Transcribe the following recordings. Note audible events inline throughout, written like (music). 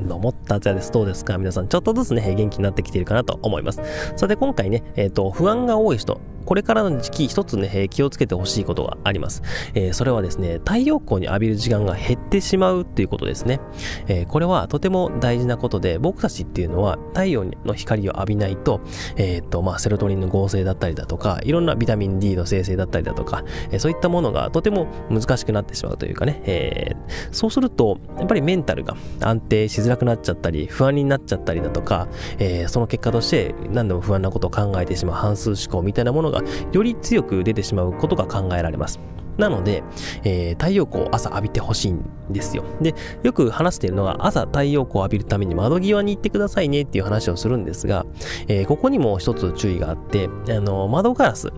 どうも、達也です。どうですか？皆さん、ちょっとずつね、元気になってきているかなと思います。それで今回ね、えっ、ー、と、不安が多い人、これからの時期一つね、気をつけてほしいことがあります。えー、それはですね、太陽光に浴びる時間が減ってしまうっていうことですね。えー、これはとても大事なことで、僕たちっていうのは太陽の光を浴びないと、えっ、と、まあ、セロトニンの合成だったりだとか、いろんなビタミン D の生成だったりだとか、えそういったものがとても難しくなってしまうというかね、えそうすると、やっぱりメンタルが安定しづらくなっちゃったり、不安になっちゃったりだとか、えその結果として何でも不安なことを考えてしまう半数思考みたいなものがより強く出てしまうことが考えられます。なので、えー、太陽光を朝浴びてほしいんですよ。で、よく話しているのが、朝太陽光を浴びるために窓際に行ってくださいねっていう話をするんですが、えー、ここにも一つ注意があって、あの、窓ガラス、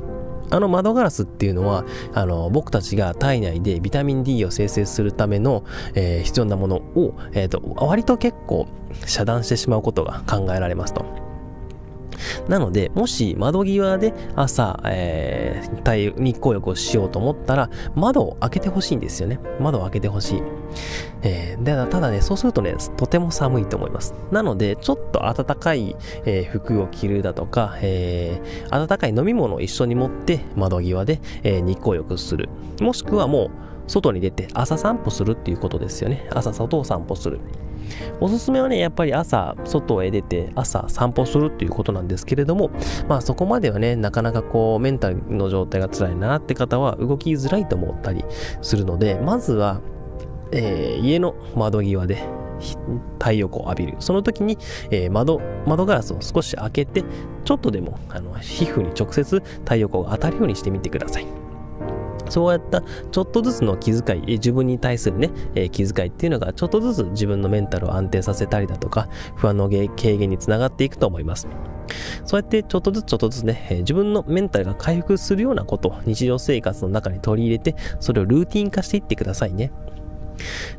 あの窓ガラスっていうのはあの僕たちが体内でビタミン D を生成するための、えー、必要なものを、えーと割と結構遮断してしまうことが考えられますと。なので、もし窓際で朝、えー、太日光浴をしようと思ったら、窓を開けてほしいんですよね。窓を開けてほしい。えー、でただね、そうするとね、とても寒いと思います。なので、ちょっと暖かい、えー、服を着るだとか、えー、暖かい飲み物を一緒に持って窓際で、えー、日光浴する。もしくはもう、外に出て朝散歩するっていうことですよね。朝外を散歩する。おすすめはね、やっぱり朝、外へ出て、朝散歩するっていうことなんですけれども、まあそこまではね、なかなかこう、メンタルの状態が辛いなって方は動きづらいと思ったりするので、まずは、えー、家の窓際で太陽光を浴びる。その時に、えー、窓、窓ガラスを少し開けて、ちょっとでもあの皮膚に直接太陽光が当たるようにしてみてください。そうやったちょっとずつの気遣い、自分に対するね、え気遣いっていうのがちょっとずつ自分のメンタルを安定させたりだとか、不安の軽減につながっていくと思います。そうやってちょっとずつちょっとずつね、自分のメンタルが回復するようなことを日常生活の中に取り入れて、それをルーティン化していってくださいね。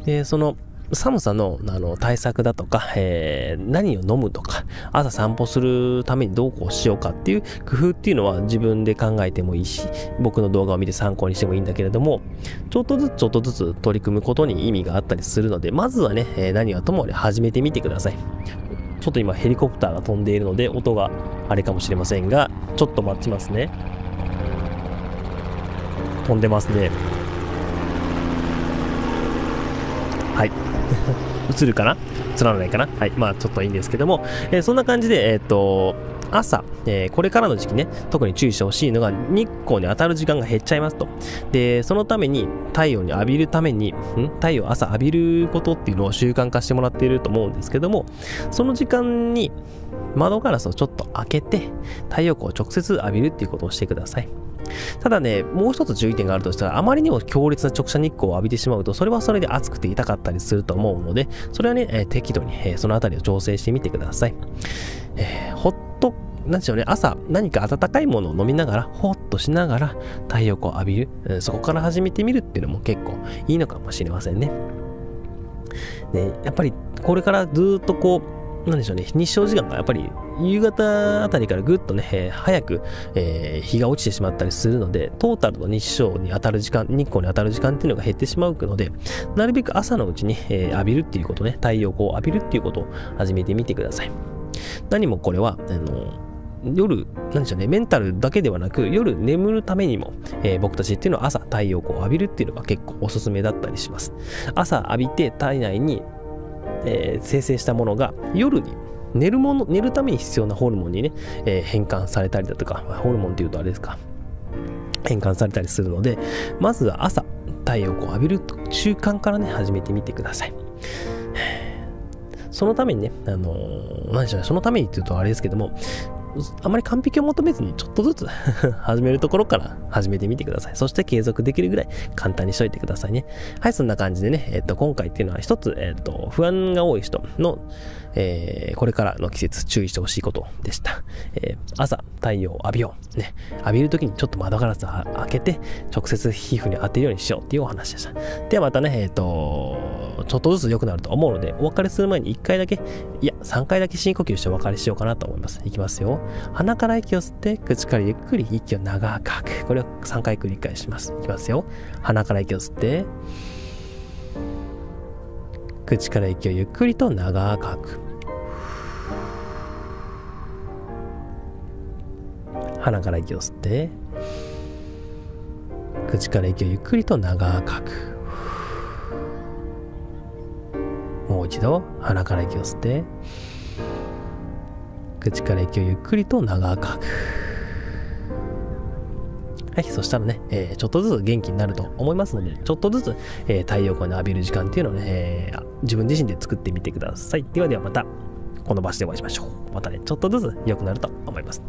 で、その寒さのあの対策だとか、えー、何を飲むとか、朝散歩するためにどうこうしようかっていう工夫っていうのは自分で考えてもいいし、僕の動画を見て参考にしてもいいんだけれども、ちょっとずつちょっとずつ取り組むことに意味があったりするので、まずはね、えー、何はともあれ始めてみてください。ちょっと今ヘリコプターが飛んでいるので音があれかもしれませんが、ちょっと待ちますね。飛んでますね。はい。(laughs) 映るかな？映らないかな？はい。まあ、ちょっといいんですけども、えー、そんな感じで、えっ、ー、と、朝、えー、これからの時期ね、特に注意してほしいのが、日光に当たる時間が減っちゃいますと。で、そのために、太陽に浴びるために、ん？太陽朝浴びることっていうのを習慣化してもらっていると思うんですけども、その時間に窓ガラスをちょっと開けて、太陽光を直接浴びるっていうことをしてください。ただね、もう一つ注意点があるとしたら、あまりにも強烈な直射日光を浴びてしまうと、それはそれで暑くて痛かったりすると思うので、それはね、えー、適度に、えー、そのあたりを調整してみてください。えー、ほっとなんでしょうね、朝何か温かいものを飲みながら、ほっとしながら太陽光を浴びる、うん、そこから始めてみるっていうのも結構いいのかもしれませんね。で、やっぱりこれからずっとこう、なんでしょうね、日照時間がやっぱり夕方あたりからぐっとね、えー、早く、えー、日が落ちてしまったりするので、トータルの日照に当たる時間、日光に当たる時間っていうのが減ってしまうので、なるべく朝のうちに、えー、浴びるっていうことね、太陽光を浴びるっていうことを始めてみてください。何もこれは、あの夜、なんでしょうね、メンタルだけではなく、夜眠るためにも、えー、僕たちっていうのは朝太陽光を浴びるっていうのが結構おすすめだったりします。朝浴びて体内にえー、生成したものが夜に寝るもの寝るために必要なホルモンにね、えー、変換されたりだとかホルモンっていうとあれですか変換されたりするのでまずは朝太陽光を浴びる習慣からね始めてみてください。そのためにね、あのー、何でしょうね、そのためにっていうとあれですけども、あまり完璧を求めずにちょっとずつ (laughs) 始めるところから始めてみてください。そして継続できるぐらい簡単にしといてくださいね。はい、そんな感じでね、えっと、今回っていうのは一つ、えっと、不安が多い人の、えー、これからの季節注意してほしいことでした。えー、朝、太陽浴びよう。ね。浴びるときにちょっと窓ガラス開けて、直接皮膚に当てるようにしようっていうお話でした。ではまたね、えっ、と、ちょっとずつ良くなると思うので、お別れする前に1回だけ、いや、3回だけ深呼吸してお別れしようかなと思います。いきますよ。鼻から息を吸って、口からゆっくり息を長く吐く。これを3回繰り返します。いきますよ。鼻から息を吸って、口から息をゆっくりと長く吐く鼻から息を吸って口から息をゆっくりと長く吐くもう一度鼻から息を吸って口から息をゆっくりと長く吐くはい、そしたらね、えー、ちょっとずつ元気になると思いますので、ちょっとずつ、えー、太陽光に浴びる時間っていうのをね、えー、自分自身で作ってみてください。ではではまた、この場所でお会いしましょう。またね、ちょっとずつ良くなると思います。